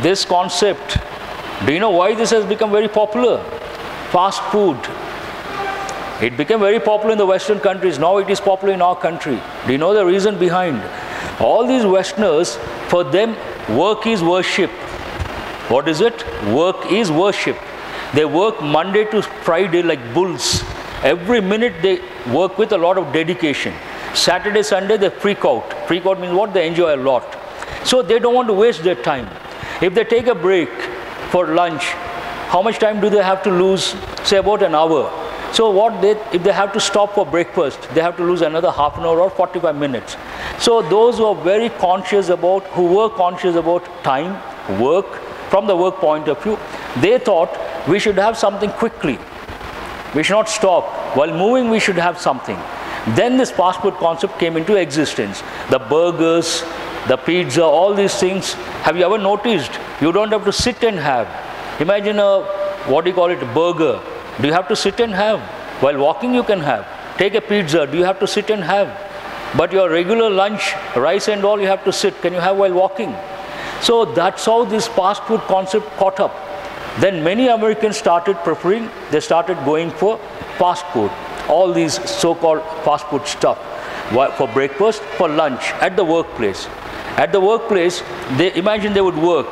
this concept do you know why this has become very popular? Fast food. It became very popular in the Western countries. Now it is popular in our country. Do you know the reason behind? All these Westerners, for them, work is worship. What is it? Work is worship. They work Monday to Friday like bulls. Every minute they work with a lot of dedication. Saturday, Sunday they freak out. Freak out means what? They enjoy a lot. So they don't want to waste their time. If they take a break, for lunch, how much time do they have to lose? Say about an hour. So what they, if they have to stop for breakfast, they have to lose another half an hour or 45 minutes. So those who are very conscious about, who were conscious about time, work, from the work point of view, they thought we should have something quickly. We should not stop. While moving, we should have something. Then this food concept came into existence. The burgers, the pizza, all these things. Have you ever noticed you don't have to sit and have. Imagine a, what do you call it, burger. Do you have to sit and have? While walking, you can have. Take a pizza. Do you have to sit and have? But your regular lunch, rice and all, you have to sit. Can you have while walking? So that's how this fast food concept caught up. Then many Americans started preferring, they started going for fast food. All these so called fast food stuff for breakfast, for lunch, at the workplace. At the workplace, they imagine they would work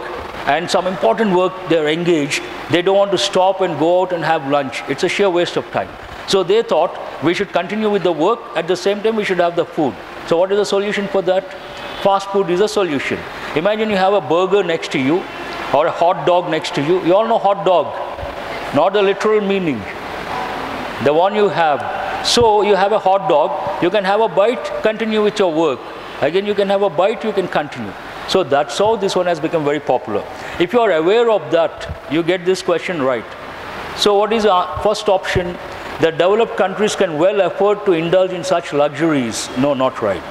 and some important work they're engaged, they don't want to stop and go out and have lunch. It's a sheer waste of time. So they thought we should continue with the work, at the same time we should have the food. So what is the solution for that? Fast food is a solution. Imagine you have a burger next to you or a hot dog next to you. You all know hot dog, not the literal meaning. The one you have. So you have a hot dog, you can have a bite, continue with your work. Again, you can have a bite, you can continue. So that's how this one has become very popular. If you are aware of that, you get this question right. So what is our first option? The developed countries can well afford to indulge in such luxuries. No, not right.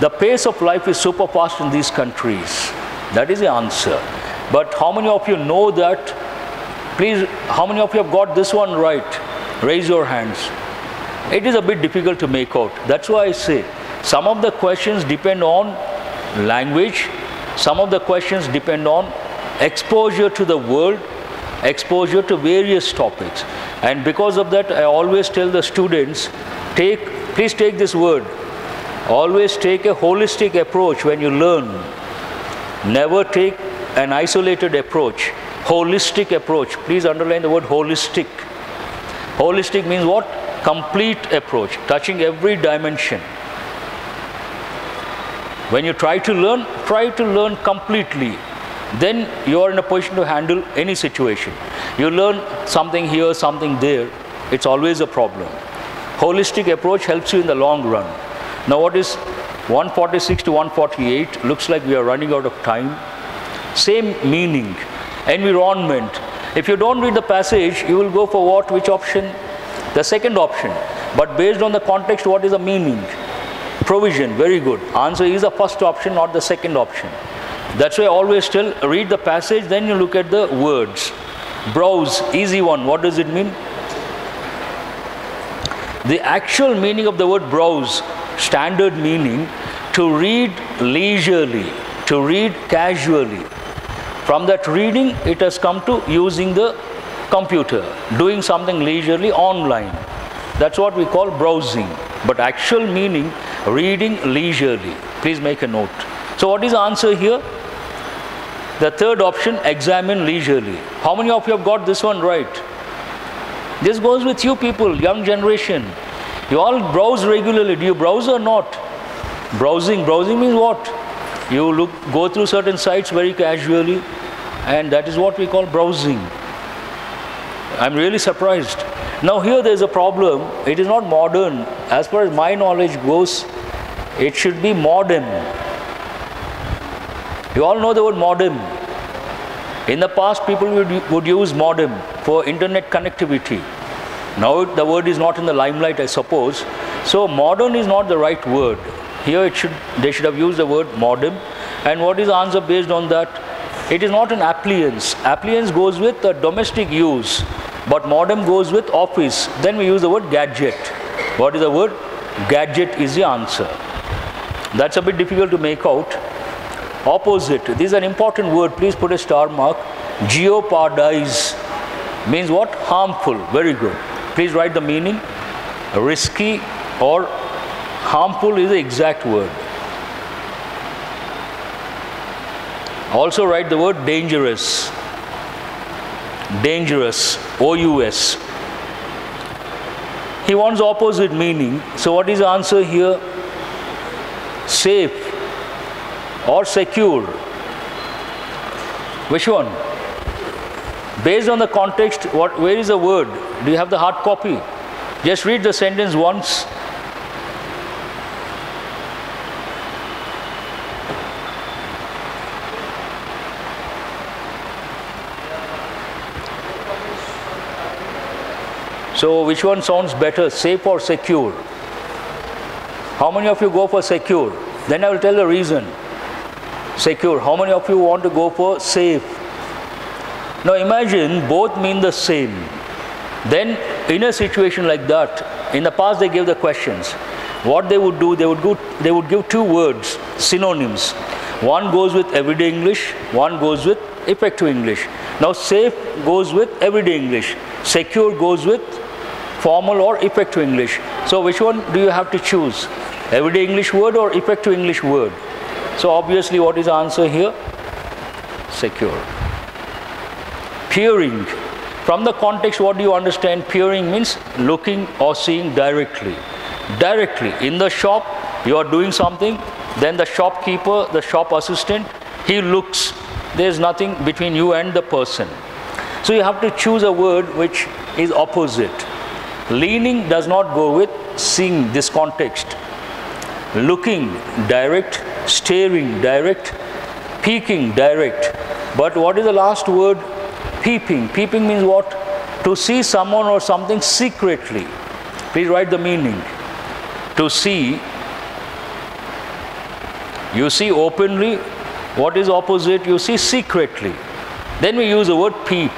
The pace of life is super fast in these countries. That is the answer. But how many of you know that? Please, how many of you have got this one right? Raise your hands. It is a bit difficult to make out. That's why I say some of the questions depend on language. Some of the questions depend on exposure to the world. exposure to various topics. And because of that, I always tell the students, take, please take this word. Always take a holistic approach when you learn. Never take an isolated approach. Holistic approach. Please underline the word holistic. Holistic means what? Complete approach, touching every dimension. When you try to learn, try to learn completely. Then you are in a position to handle any situation. You learn something here, something there, it's always a problem. Holistic approach helps you in the long run. Now, what is 146 to 148? Looks like we are running out of time. Same meaning, environment. If you don't read the passage, you will go for what? Which option? The second option. But based on the context, what is the meaning? Provision, very good. Answer is the first option, not the second option. That's why I always tell read the passage, then you look at the words. Browse, easy one. What does it mean? The actual meaning of the word browse, standard meaning, to read leisurely, to read casually. From that reading, it has come to using the computer, doing something leisurely online. That's what we call browsing. But actual meaning, reading leisurely. Please make a note. So, what is the answer here? The third option, examine leisurely. How many of you have got this one right? This goes with you people, young generation. You all browse regularly. Do you browse or not? Browsing. Browsing means what? You look, go through certain sites very casually, and that is what we call browsing. I'm really surprised. Now, here there's a problem. It is not modern. As far as my knowledge goes, it should be modern. You all know the word modem. In the past, people would, would use modem for internet connectivity. Now the word is not in the limelight, I suppose. So modern is not the right word. Here it should they should have used the word modem. And what is the answer based on that? It is not an appliance. Appliance goes with the domestic use, but modem goes with office. Then we use the word gadget. What is the word? Gadget is the answer. That's a bit difficult to make out. Opposite. This is an important word. Please put a star mark. Jeopardize means what? Harmful. Very good. Please write the meaning. Risky or harmful is the exact word. Also write the word dangerous. Dangerous. O-U-S. He wants opposite meaning. So what is the answer here? Safe or secure? Which one? Based on the context, what, where is the word? Do you have the hard copy? Just read the sentence once. So, which one sounds better, safe or secure? How many of you go for secure? Then I will tell the reason secure. How many of you want to go for safe? Now imagine both mean the same. Then in a situation like that, in the past they gave the questions. What they would do, they would, go, they would give two words, synonyms. One goes with everyday English, one goes with effective English. Now safe goes with everyday English. Secure goes with formal or effective English. So which one do you have to choose? Everyday English word or effective English word? So obviously what is the answer here? Secure. Peering. From the context, what do you understand? Peering means looking or seeing directly. Directly. In the shop, you are doing something, then the shopkeeper, the shop assistant, he looks. There's nothing between you and the person. So you have to choose a word which is opposite. Leaning does not go with seeing this context. Looking direct, staring direct, peeking direct. But what is the last word? Peeping. Peeping means what? To see someone or something secretly. Please write the meaning. To see, you see openly. What is opposite? You see secretly. Then we use the word peep.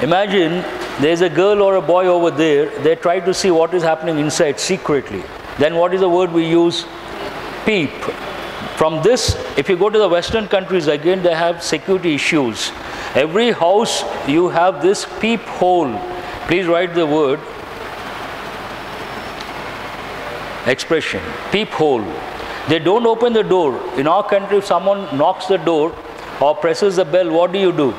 Imagine there's a girl or a boy over there, they try to see what is happening inside secretly. Then what is the word we use? peep. From this, if you go to the Western countries, again they have security issues. Every house you have this peephole. Please write the word expression peephole. They don't open the door. In our country, if someone knocks the door or presses the bell, what do you do?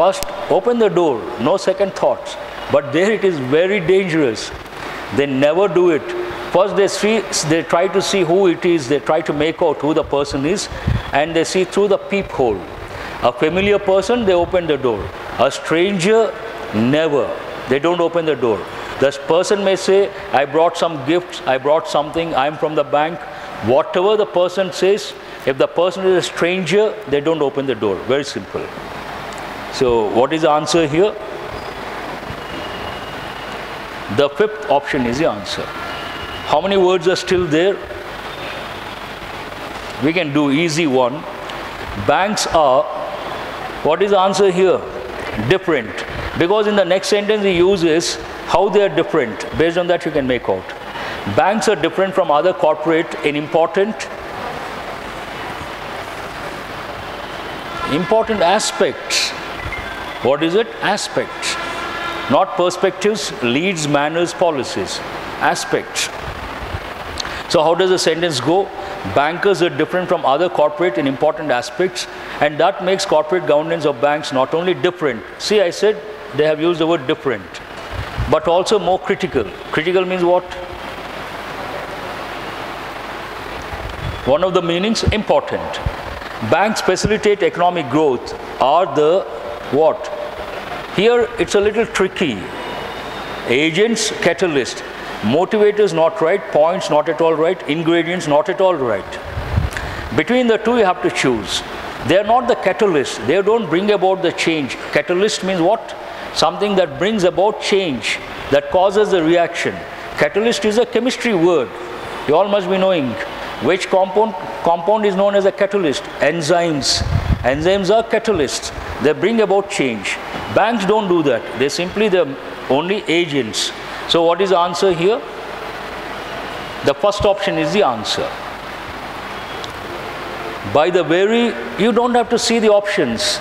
First, open the door, no second thoughts. But there it is very dangerous. They never do it. First, they, see, they try to see who it is, they try to make out who the person is, and they see through the peephole. A familiar person, they open the door. A stranger, never. They don't open the door. This person may say, I brought some gifts, I brought something, I'm from the bank. Whatever the person says, if the person is a stranger, they don't open the door. Very simple. So, what is the answer here? The fifth option is the answer. How many words are still there? We can do easy one. Banks are, what is the answer here? Different. Because in the next sentence he uses how they are different. Based on that you can make out. Banks are different from other corporate in important important aspects. What is it? Aspects. Not perspectives, leads, manners, policies. Aspects. So how does the sentence go? Bankers are different from other corporate in important aspects and that makes corporate governance of banks not only different. See I said they have used the word different but also more critical. Critical means what? One of the meanings important. Banks facilitate economic growth are the what? Here it's a little tricky. Agents, catalyst. Motivators not right, points not at all right, ingredients not at all right. Between the two you have to choose. They are not the catalyst. They don't bring about the change. Catalyst means what? something that brings about change, that causes a reaction. Catalyst is a chemistry word. You all must be knowing which compound, compound is known as a catalyst. Enzymes. Enzymes are catalysts. They bring about change. Banks don't do that. They simply the only agents. So what is the answer here? The first option is the answer. By the very, you don't have to see the options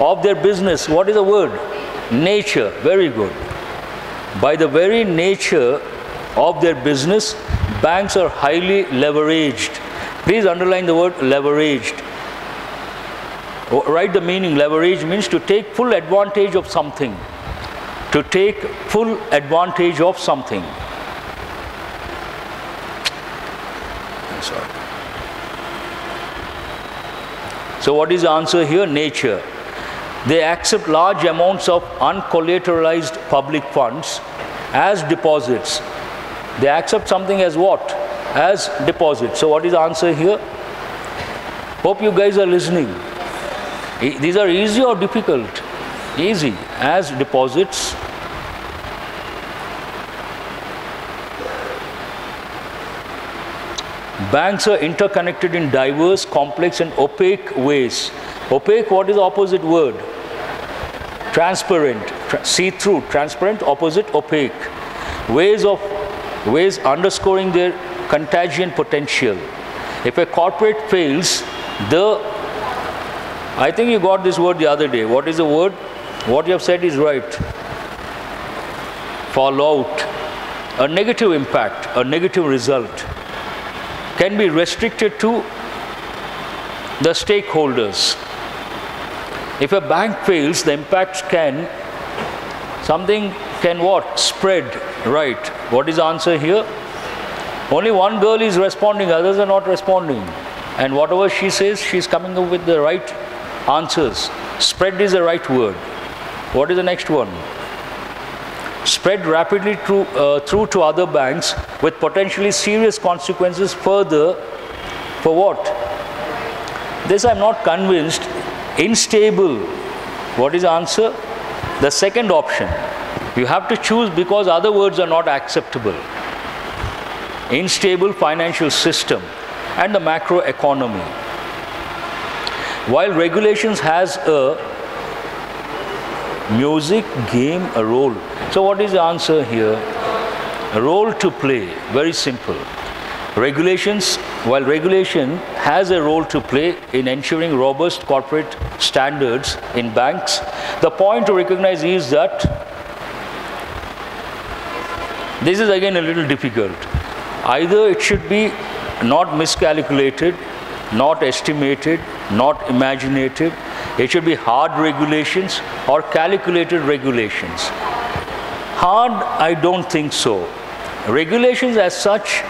of their business. What is the word? nature, very good. By the very nature of their business, banks are highly leveraged. Please underline the word leveraged. Write the meaning. Leverage means to take full advantage of something. To take full advantage of something. Sorry. So what is the answer here? Nature. They accept large amounts of uncollateralized public funds as deposits. They accept something as what? As deposits. So what is the answer here? Hope you guys are listening. These are easy or difficult? Easy. As deposits. Banks are interconnected in diverse, complex and opaque ways. Opaque, what is the opposite word? transparent, tra see-through, transparent, opposite, opaque. Ways of, ways underscoring their contagion potential. If a corporate fails, the, I think you got this word the other day. What is the word? What you have said is right. Fallout, a negative impact, a negative result can be restricted to the stakeholders if a bank fails, the impact can, something can what? Spread, right. What is the answer here? Only one girl is responding, others are not responding. And whatever she says, she's coming up with the right answers. Spread is the right word. What is the next one? Spread rapidly through, uh, through to other banks with potentially serious consequences further for what? This I'm not convinced Unstable. What is the answer? The second option. You have to choose because other words are not acceptable. Unstable financial system and the macro economy. While regulations has a music game a role. So what is the answer here? A role to play, very simple. Regulations while regulation has a role to play in ensuring robust corporate standards in banks, the point to recognize is that this is again a little difficult. Either it should be not miscalculated, not estimated, not imaginative. It should be hard regulations or calculated regulations. Hard, I don't think so. Regulations as such,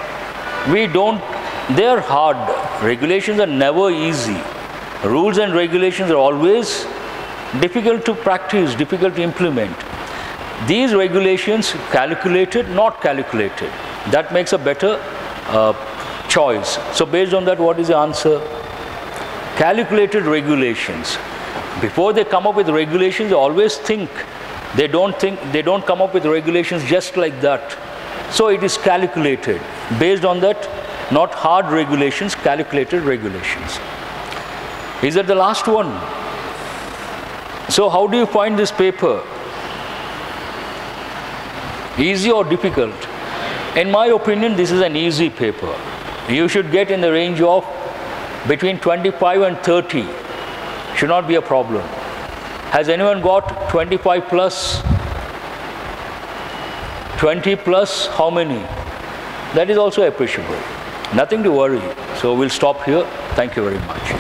we don't, they are hard. Regulations are never easy. Rules and regulations are always difficult to practice, difficult to implement. These regulations, calculated, not calculated, that makes a better uh, choice. So based on that, what is the answer? Calculated regulations. Before they come up with regulations, they always think. They don't think, they don't come up with regulations just like that. So it is calculated. Based on that, not hard regulations, calculated regulations. Is that the last one? So how do you find this paper? Easy or difficult? In my opinion, this is an easy paper. You should get in the range of between 25 and 30. Should not be a problem. Has anyone got 25 plus? 20 plus, how many? That is also appreciable. Nothing to worry. So we'll stop here. Thank you very much.